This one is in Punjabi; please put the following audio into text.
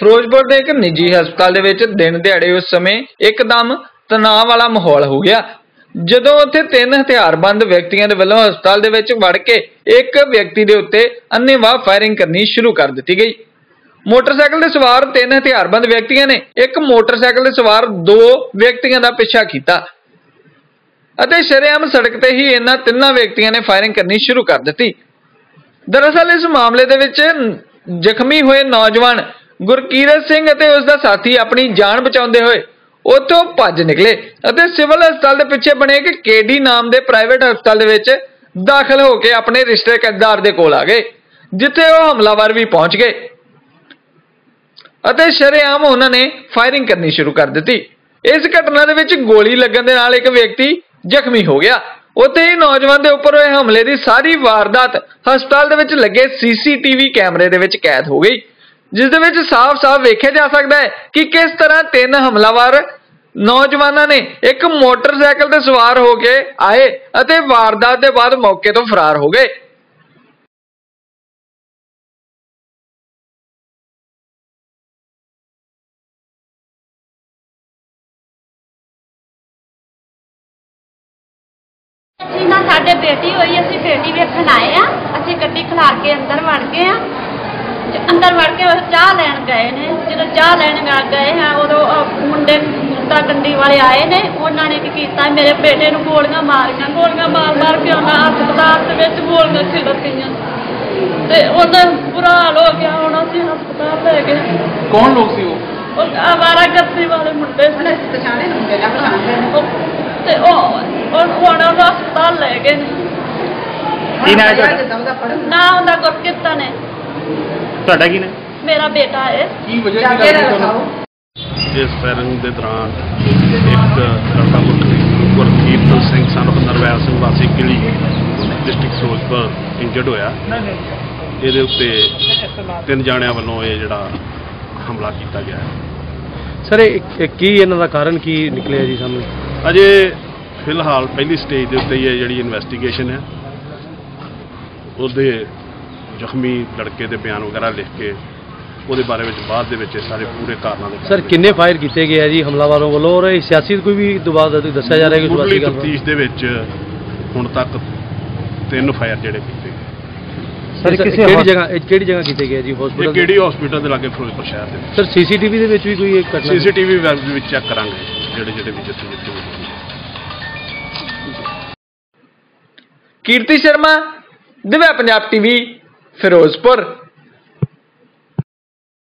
ਫਿਰੋਜ਼ਪੁਰ ਦੇ ਇੱਕ ਨਿੱਜੀ ਹਸਪਤਾਲ ਦੇ ਵਿੱਚ ਦਿਨ ਦਿਹਾੜੇ ਉਸ ਸਮੇਂ ਇੱਕਦਮ ਤਣਾਅ ਵਾਲਾ ਮਾਹੌਲ ਹੋ ਗਿਆ। ਜਦੋਂ ਉੱਥੇ ਤਿੰਨ ਹਥਿਆਰਬੰਦ ਵਿਅਕਤੀਆਂ ਦੇ ਵੱਲੋਂ ਹਸਪਤਾਲ ਦੇ ਵਿੱਚ ਵੜ ਕੇ ਇੱਕ ਵਿਅਕਤੀ ਦੇ ਉੱਤੇ ਅੰਨ੍ਹੇਵਾਹ ਫਾਇਰਿੰਗ ਕਰਨੀ ਸ਼ੁਰੂ ਕਰ ਦਿੱਤੀ ਗਈ। ਮੋਟਰਸਾਈਕਲ ਤੇ ਸਵਾਰ ਤਿੰਨ ਹਥਿਆਰਬੰਦ ਵਿਅਕਤੀਆਂ ਨੇ ਇੱਕ ਮੋਟਰਸਾਈਕਲ ਤੇ ਸਵਾਰ ਦੋ ਵਿਅਕਤੀਆਂ ਦਾ ਪਿੱਛਾ ਕੀਤਾ ਅਤੇ ਸ਼ਰੇਆਮ ਸੜਕ ਤੇ ਹੀ ਇਹਨਾਂ ਤਿੰਨਾਂ ਵਿਅਕਤੀਆਂ ਨੇ ਫਾਇਰਿੰਗ ਕਰਨੀ ਸ਼ੁਰੂ ਕਰ ਦਿੱਤੀ। ਦਰਅਸਲ ਇਸ ਮਾਮਲੇ ਦੇ ਵਿੱਚ ਜ਼ਖਮੀ ਹੋਏ ਨੌਜਵਾਨ ਗੁਰਕੀਰਤ ਸਿੰਘ ਅਤੇ ਉਸ ਦਾ ਸਾਥੀ ਆਪਣੀ ਜਾਨ ਬਚਾਉਂਦੇ ਹੋਏ ਉੱਥੋਂ ਭੱਜ ਨਿਕਲੇ ਅਤੇ ਸਿਵਲ ਹਸਪਤਾਲ ਦੇ ਪਿੱਛੇ ਬਣੇ ਇੱਕ ਕੇਡੀ ਨਾਮ ਦੇ ਪ੍ਰਾਈਵੇਟ ਹਸਪਤਾਲ ਦੇ ਵਿੱਚ ਦਾਖਲ ਹੋ ਕੇ ਆਪਣੇ ਰਿਸ਼ਤੇਦਾਰ ਦੇ ਕੋਲ ਆ ਗਏ, ਜਿੱਥੇ ਉਹ ਹਮਲਾਵਰ ਵੀ ਪਹੁੰਚ ਗਏ। ਅਤੇ ਸ਼ਰੇਆਮ ਉਹਨਾਂ ਨੇ ਫਾਇਰਿੰਗ ਕਰਨੀ ਸ਼ੁਰੂ ਕਰ ਦਿੱਤੀ। ਇਸ ਘਟਨਾ ਦੇ ਵਿੱਚ ਗੋਲੀ ਲੱਗਣ ਦੇ ਨਾਲ ਇੱਕ ਵਿਅਕਤੀ ਜ਼ਖਮੀ ਹੋ ਗਿਆ। ਉੱਥੇ ਹੀ ਨੌਜਵਾਨ ਦੇ ਉੱਪਰ ਹੋਏ ਹਮਲੇ ਦੀ ਸਾਰੀ ਵਾਰਦਾਤ ਹਸਪਤਾਲ ਦੇ ਵਿੱਚ ਲੱਗੇ ਸੀਸੀਟੀਵੀ ਕੈਮਰੇ ਦੇ ਵਿੱਚ ਕੈਦ ਹੋ ਗਈ। ਜਿਸ ਦੇ ਵਿੱਚ ਸਾਫ਼-ਸਾਫ਼ ਵੇਖਿਆ ਜਾ ਸਕਦਾ ਹੈ ਕਿ ਕਿਸ ਤਰ੍ਹਾਂ ਤਿੰਨ ਹਮਲਾਵਰ ਨੌਜਵਾਨਾਂ ਨੇ ਇੱਕ ਮੋਟਰਸਾਈਕਲ ਤੇ ਸਵਾਰ ਹੋ ਕੇ ਆਏ ਅਤੇ ਵਾਰਦਾਤ ਦੇ ਬਾਅਦ ਮੌਕੇ ਤੋਂ ਫਰਾਰ ਹੋ ਗਏ। ਅਸੀਂ ਨਾ, ਸਾਡੇ ਬੇਟੀ ਹੋਈ, ਅਸੀਂ ਬੇਟੀ ਵੇਖਣ ਆਏ ਆ। ਅਸੀਂ ਗੱਡੀ ਖਲਾਰ ਕੇ ਅੰਦਰ ਵੜ ਗਏ ਆ। ਅੰਦਰ ਵੜ ਕੇ ਉਹ ਚਾਹ ਲੈਣ ਗਏ ਨੇ। ਜਦੋਂ ਚਾਹ ਲੈਣ ਗਏ ਆ ਉਦੋਂ ਉਹ ਮੁੰਡੇ ਮੁੰਡਾ ਗੰਡੀ ਵਾਲੇ ਆਏ ਨੇ। ਉਹਨਾਂ ਨੇ ਕੀ ਕੀਤਾ ਮੇਰੇ ਬੇਟੇ ਨੂੰ ਗੋਲੀਆਂ ਮਾਰੀਆਂ। ਗੋਲੀਆਂ ਮਾਰ ਮਾਰ ਕੇ ਉਹਨਾਂ ਹਸਪਤਾਲ ਦੇ ਵਿੱਚ ਗੋਲੀਆਂ ਛਿੜਕੀਆਂ ਤੇ ਉਹਦਾ ਬੁਰਾ ਹਾਲ ਹੋ ਗਿਆ। ਹੁਣ ਅਸੀਂ ਹਸਪਤਾਲ ਲੈ ਗਏ। ਕੌਣ ਲੋਕ ਸੀ ਉਹ? ਉਹ ਆਵਾਰਾ ਗੱਤੀ ਵਾਲੇ ਮੁੰਡੇ ਸੀ। ਪਛਾਣੇ ਨੂੰ ਪਛਾਣਦੇ ਨੇ? ਉਹ- ਤੇ ਉਹ ਉਹ ਹੁਣ ਉਹਨੂੰ ਹਸਪਤਾਲ ਲੈ ਗਏ ਨੇ। ਹੈ ਨਾ ਉਹਦਾ ਗੁਰਕਿਰਤ ਨੇ ਤੁਹਾਡਾ ਕੀ ਨੇ ਮੇਰਾ ਬੇਟਾ ਹੈ। ਕੀ ਵਜ੍ਹਾ ਜਾ ਕੀ ਲੱਗਦੀ ਤੁਹਾਨੂੰ? ਇਸ ਫਾਇਰਿੰਗ ਦੇ ਦੌਰਾਨ ਇੱਕ ਲੜਕਾ ਗੁਰਕੀਰਤ ਸਿੰਘ ਸਨ ਨਰਵੈਲ ਸਿੰਘ ਵਾਸੀ ਕਿਲੀ ਡਿਸਟ੍ਰਿਕਟ ਫਿਰੋਜ਼ਪੁਰ ਇੰਜਰਡ ਹੋਇਆ। ਇਹਦੇ ਉੱਤੇ ਤਿੰਨ ਜਾਣਿਆਂ ਵੱਲੋਂ ਇਹ ਜਿਹੜਾ ਹਮਲਾ ਕੀਤਾ ਗਿਆ ਹੈ। ਸਰ ਇਹ ਇਹ ਕੀ ਇਹਨਾਂ ਦਾ ਕਾਰਨ ਕੀ ਨਿਕਲਿਆ ਜੀ ਸਾਹਮਣੇ? ਅਜੇ ਫਿਲਹਾਲ ਪਹਿਲੀ ਸਟੇਜ ਦੇ ਉੱਤੇ ਹੀ ਇਹ ਜਿਹੜੀ ਇਨਵੈਸਟੀਗੇਸ਼ਨ ਹੈ ਉਹਦੇ ਜ਼ਖਮੀ ਲੜਕੇ ਦੇ ਬਿਆਨ ਵਗੈਰਾ ਲਿਖ ਕੇ ਉਹਦੇ ਬਾਰੇ ਵਿੱਚ ਬਾਅਦ ਦੇ ਵਿੱਚ ਇਹ ਸਾਰੇ ਪੂਰੇ ਕਾਰਨਾਂ ਦੇ ਸਰ ਕਿੰਨੇ ਫਾਇਰ ਕੀਤੇ ਗਏ ਆ ਜੀ ਹਮਲਾਵਰਾਂ ਵੱਲੋਂ? ਔਰ ਇਹ ਸਿਆਸੀ ਕੋਈ ਵੀ ਦੁਬਾਰਾ ਦੱਸਿਆ ਜਾ ਰਿਹਾ ਕਿ ਦੁਬਾਰਾ ਤਫਤੀਸ਼ ਦੇ ਵਿੱਚ ਹੁਣ ਤੱਕ ਤਿੰਨ ਫਾਇਰ ਜਿਹੜੇ ਕੀਤੇ ਗਏ। ਸਰ ਕਿਹੜੀ ਜਗ੍ਹਾ ਇਹ ਕਿਹੜੀ ਜਗ੍ਹਾ ਕੀਤੇ ਗਏ ਜੀ ਇਹ ਹਸਪੀਟਲ ਕਿਹੜੀ ਹਸਪੀਟਲ ਦੇ ਲਾਗੇ ਫਿਰੋਜ਼ਪੁਰ ਸ਼ਹਿਰ ਦੇ ਵਿੱਚ। ਸਰ ਸੀਸੀਟੀਵੀ ਦੇ ਵਿੱਚ ਵੀ ਕੋਈ ਇੱਕ ਘਟਨਾ ਸੀਸੀਟੀਵੀ ਵਿੱਚ ਚੈੱਕ ਕਰਾਂਗੇ ਜਿਹੜੇ ਜਿਹੜੇ ਵੀ ਜਿੱਥੇ। ਕੀਰਤੀ ਸ਼ਰਮਾ ਦਿਵਿਆ ਪੰਜਾਬ ਟੀਵੀ ਫਿਰੋਜ਼ਪੁਰ